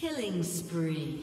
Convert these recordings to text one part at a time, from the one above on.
Killing spree.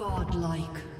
Godlike.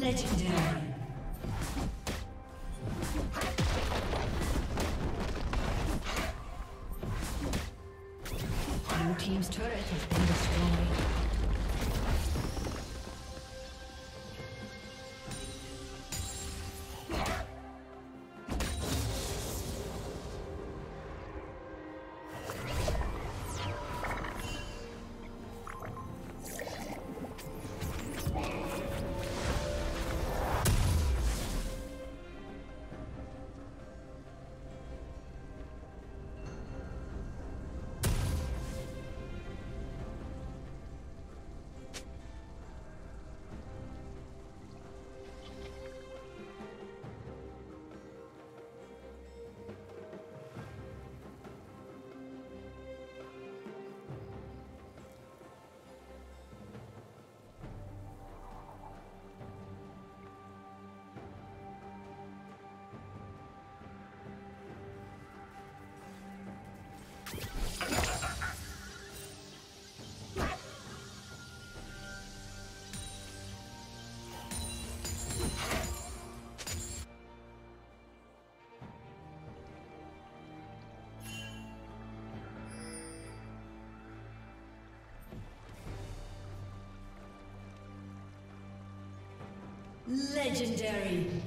Legendary. Legendary.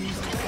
She's